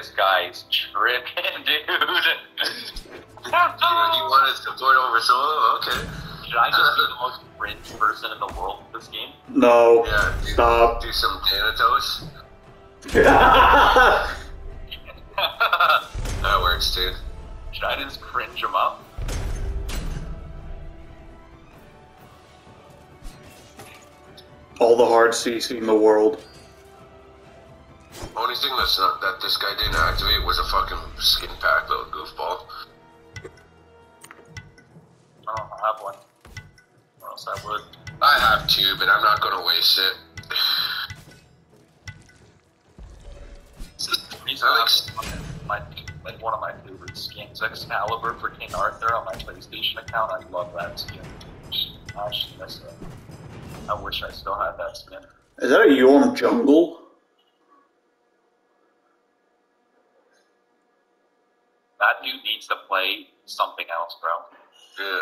this guy's tripping, dude. You, you wanted support over solo? Oh, okay. Should I just be the most cringe person in the world in this game? No. Yeah. Do, Stop. Do some Thanatos. That works, dude. Should I just cringe him up? All the hard CC in the world. Only thing that's not that this guy didn't activate was a fucking skin pack, little goofball. I don't have one. Or else I would. I have two, but I'm not gonna waste it. I have my like one of my favorite skins, Excalibur for King Arthur on my PlayStation account. I love that skin. I actually miss it. I wish I still had that skin. Is that a Yorm jungle? That dude needs to play something else, bro. Yeah.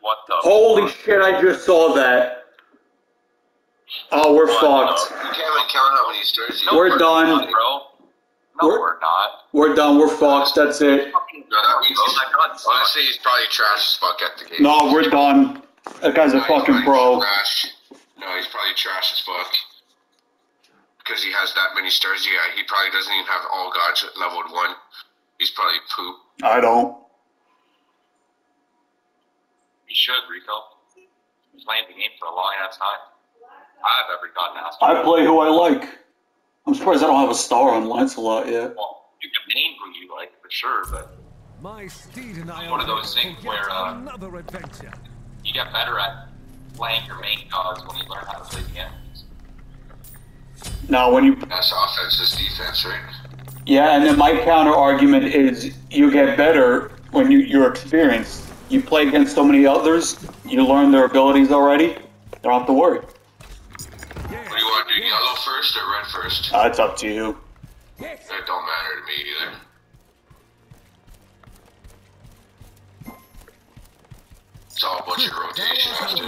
What the? Holy fuck? shit, I just saw that. Oh, we're fucked. You can't even count how many stars you No, We're done. not, bro. No, We're- we're, not. We're done, we're fucked, that's it. Fucking No, that he's, that gun sucks. honestly, he's probably trash as fuck at the game. No, we're done. That guy's a No, he's fucking probably pro. Trash. No, he's probably trash as fuck. Because he has that many stars. Yeah, he probably doesn't even have all gods at leveled one. He's probably poop. I don't. You should, Rico. He's playing the game for a long ass time. I've ever gotten asked. I play who I like. I'm surprised I don't have a star on Lancelot yet. Well, you can name who you like for sure, but My steed and I One of are those ready things where, uh, another adventure. you get better at playing your main gods when you learn how to play the enemies. Now, when you That's offense is defense, right? Yeah, and then my counter argument is you get better when you, you're experienced. You play against so many others, you learn their abilities already. Don't have to worry. What do you want to do, yellow first or red first? Uh, it's up to you. That don't matter to me either. It's all a bunch of rotation after.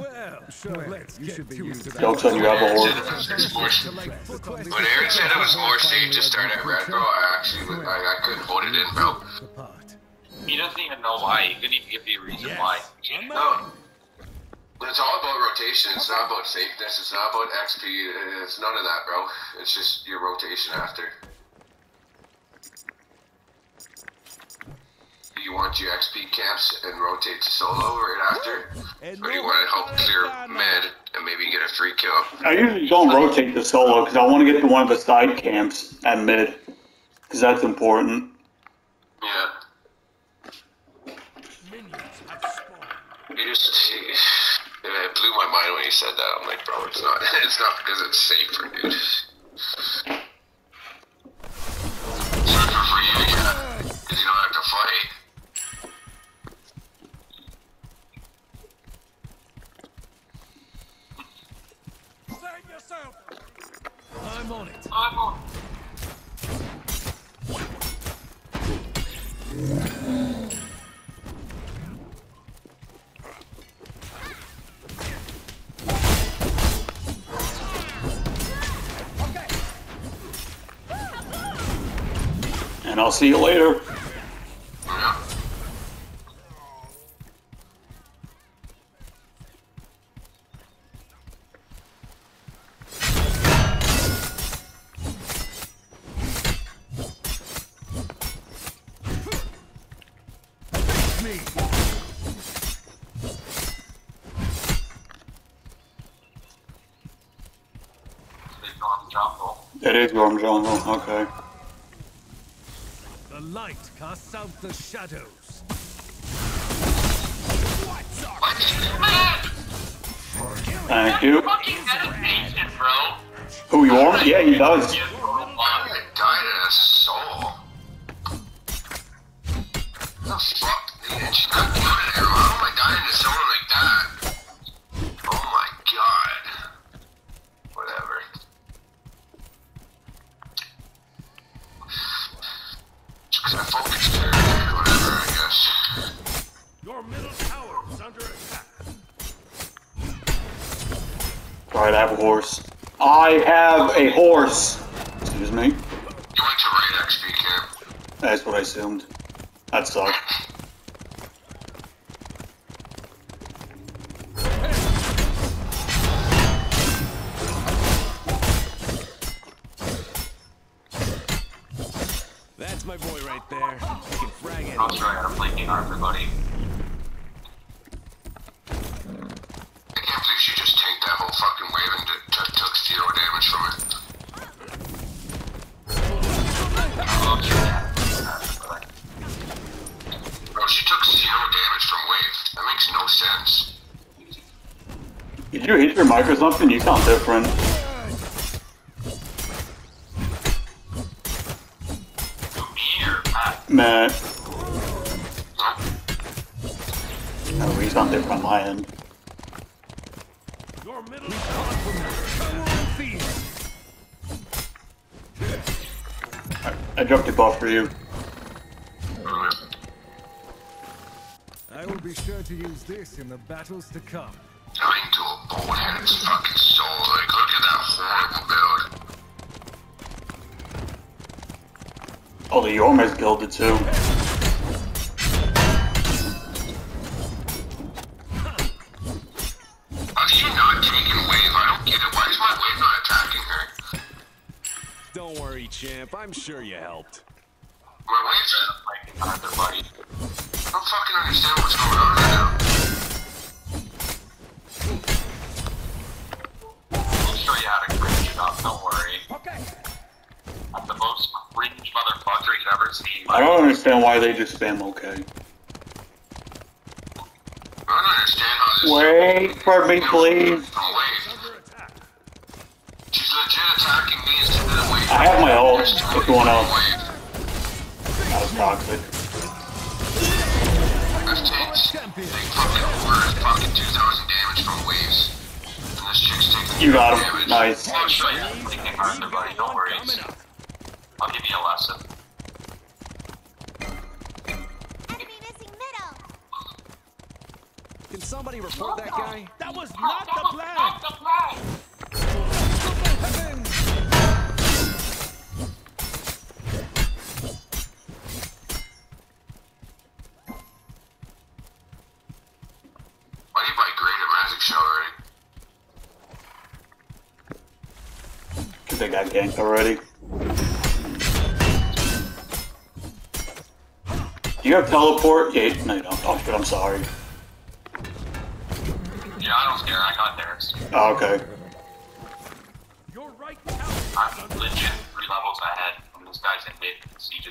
Well, sure, let's get to it. Jokes on you have a Aaron horse. said it was when Aaron said it was more safe to start at red, bro, I actually I, I couldn't hold it in, bro. He doesn't even know why. He couldn't even give you a reason why. No. It's all about rotation. It's not about safeness. It's not about XP. It's none of that, bro. It's just your rotation after. You want your XP camps and rotate to solo right after? Or do you want to help clear mid and maybe get a free kill? I usually don't rotate to solo because I want to get to one of the side camps at mid. Because that's important. Yeah. You just, it blew my mind when you said that. I'm like, bro, it's not. It's not because it's safer, dude. Safer for you, yeah. Because you don't have to fight. Yourself. I'm on it. I'm on. And I'll see you later. Me. They've gone jungle. It is Gorm Jungle, okay. The light casts out the shadows. Thank you. Fucking dedication, bro. Who, Yorm? Yeah, he does. You I died in a soul. The she's not doing it. How am I dying to someone like that? Oh my god. Whatever. Just 'cause I focused there. Whatever, I guess. Your middle tower is under attack. Alright, I have a horse. I have a horse. Excuse me. You went to right XP camp. That's what I assumed. That sucks. That's my boy right there. He can frag it. I'll try to play King Arthur, buddy. I can't believe she just tanked that whole fucking wave and took, took zero damage from it. I'll try that. Bro, she took zero damage from wave. That makes no sense. Did you hit your mic or something? You sound different. Me or Matt? Matt. No? No, you sound different on my end. Your middle caught from the. I dropped a buff for you. I will be sure to use this in the battles to come. Dying to a bullhead's fucking soul. Like, look at that horrible build. Oh, the Yorma's gilded too. How do you not taking wave? I don't get it. Why is my wave not attacking her? Don't worry, champ. I'm sure you helped. My wave's Play King Arthur, buddy. I don't fucking understand what's going on right now. I'll show you how to cringe it up, don't worry. I'm the most cringe motherfucker you've ever seen. I don't understand why they just spam okay. I don't understand how this. Wait for me, please. From wave. Under attack. She's legit attacking me instead of wave. I have my ult, if you wanna- That was toxic. I've tanked Champion. like fucking 2,000 damage from waves. And this chick's taking You got him. Nice. I'll show you how to play King Arthur, buddy, don't worry. Coming up. I'll give you a lesson. Enemy missing middle. Can somebody report that guy? That was not the plan. Why do you buy greater magic shell? Cause they got ganked already. You have teleport? Yeah, no you don't. Oh shit, I'm sorry. Yeah, I don't care, I got theirs. Oh, okay. Your right. I'm legit three levels ahead from this guy's in mid siege.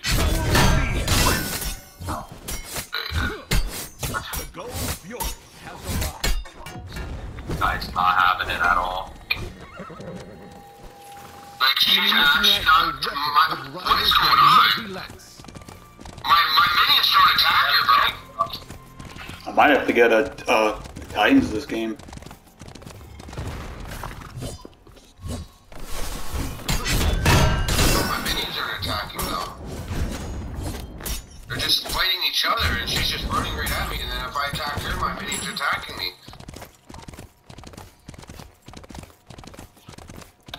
The gold fury has arrived. Guy's not having it at all. Like, Enemy not. right My, record with what is going on? Might have to get a uh, Titans this game. My minions aren't attacking though. They're just fighting each other, and she's just running right at me. And then if I attack her, my minions are attacking me.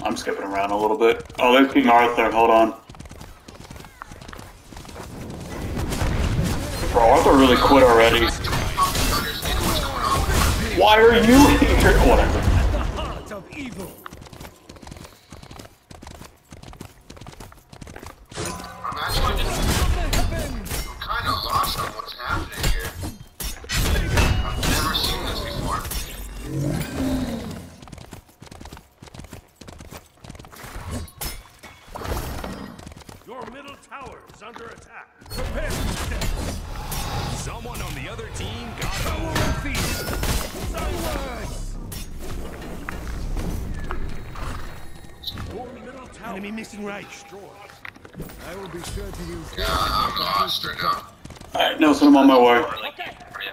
I'm skipping around a little bit. Oh, there's King Arthur. Hold on. Bro, Arthur really quit already. Why are you here? Alright, Nelson, I'm on my way. Really good for you.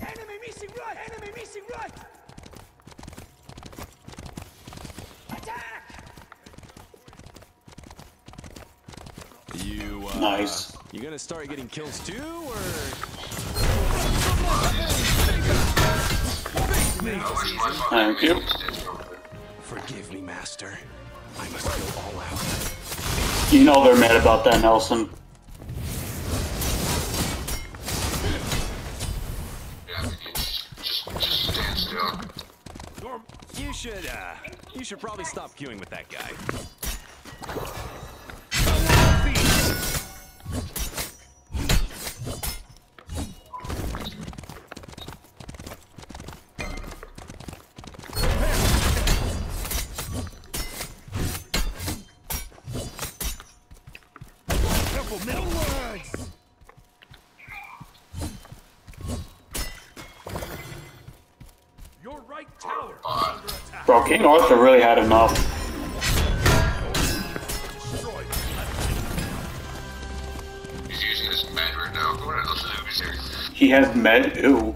Enemy missing right. Enemy missing right. Attack. Nice. You gonna start getting kills too, or? I wish my fucking Thank you. minions did something. Forgive me, Master. I must go all out. You know they're mad about that, Nelson. Yeah, minions. Just, just stand still. Norm, you should, uh, you should probably stop queuing with that guy. Careful, middle words. Your right tower Bro, King Arthur really had enough. destroyed. he's using his med right now. What are those losers? He has med. Ew.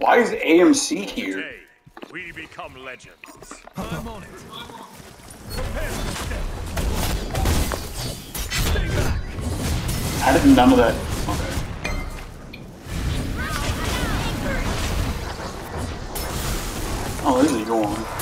Why is AMC here? Today, we become legends. I'm on it. Prepare to step. How did none of that? Okay. Oh, this is going.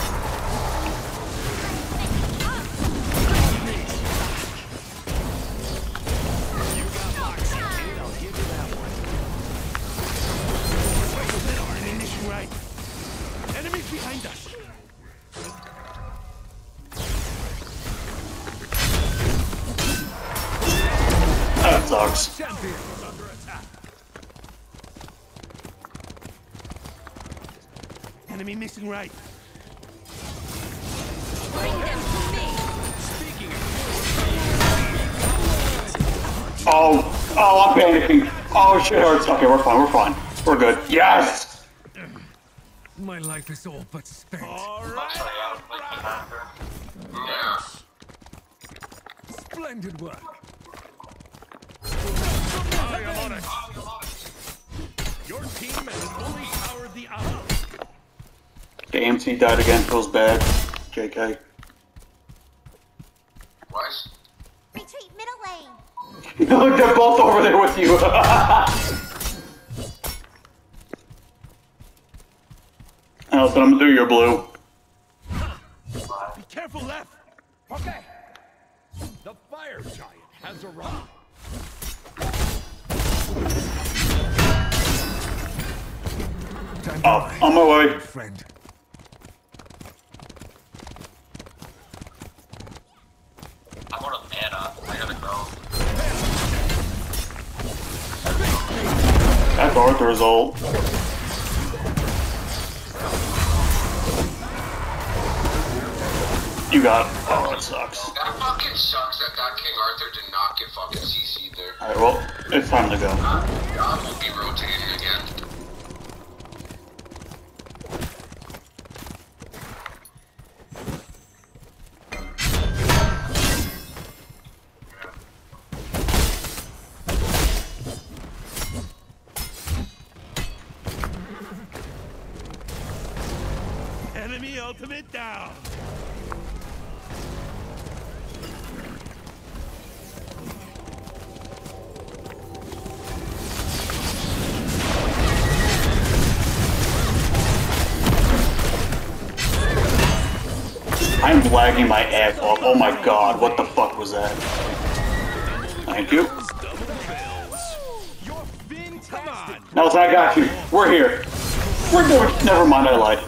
That sucks. Champion. Under attack. Enemy missing right. Speaking of Oh, oh, I'm panicking. Oh, shit hurts. Okay, we're fine. We're fine. We're good. Yes. My life is all but spent. all So right. yeah, like King Arthur. Yeah. Splendid work. I am. Your team has fully powered the owl. Okay, AMC died again. Feels bad. JK. What? Retreat middle lane. Look, they're both over there with you. Nelson, I'm gonna do your blue. Be careful left. Okay. The fire giant has arrived. To Oh, ride, on my way. friend. I'm on a mana. I gotta go. That's Arthur's ult. You got. Oh, it sucks. That fucking sucks that that King Arthur did not get fucking CC'd there. Alright, well, it's time to go. God will be rotating ultimate down. I'm lagging my ass off. Oh my god, what the fuck was that? Thank you. You're I got you. We're here. We're doing. Never mind, I lied.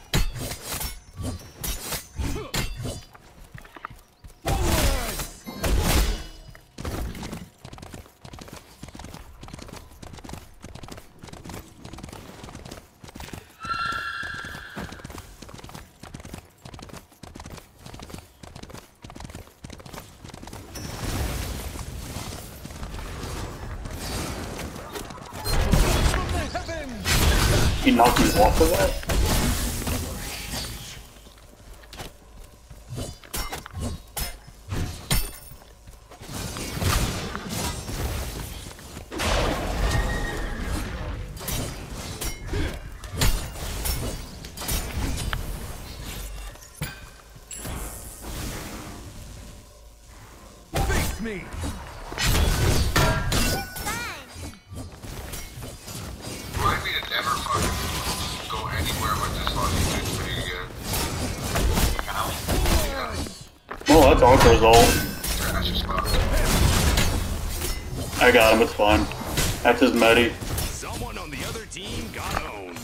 off of that? I got him, it's fine. That's his medi. Someone on the other team got owned.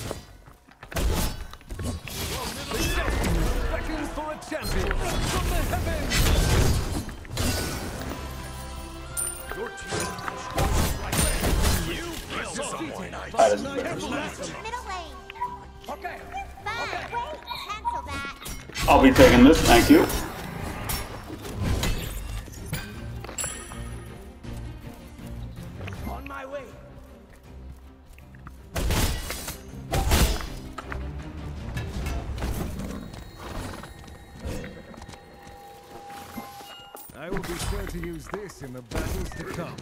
Beckons for a champion from the heavens! Your team destroys right there. You killed someone. That is embarrassing. Retreat middle lane. Okay. Fine. Wait. Cancel that. I'll be taking this, thank you. I will be sure to use this in the battles to come.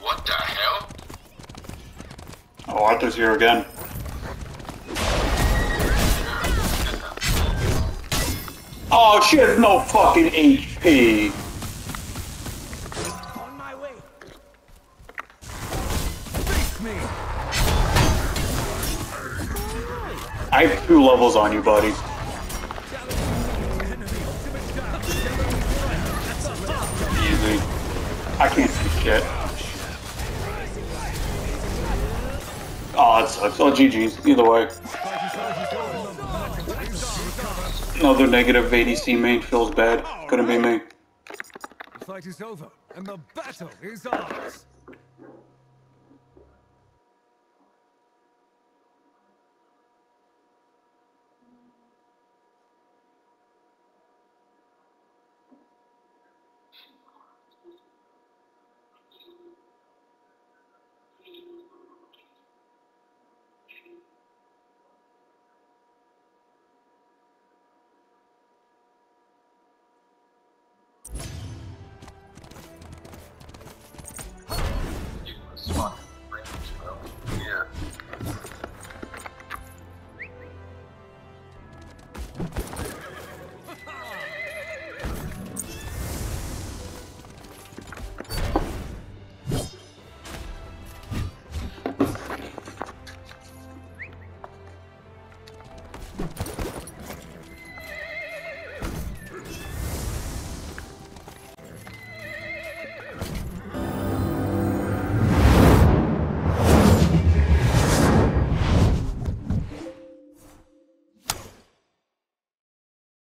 What the hell? Oh, Arthur's here again. Oh, she has no fucking HP. On my way. Face me! I have two levels on you, buddy. Easy. I can't see shit. Oh, that sucks. Oh, GG's. Either way. Another negative ADC main feels bad. Couldn't be me. The fight is over, and the battle is ours.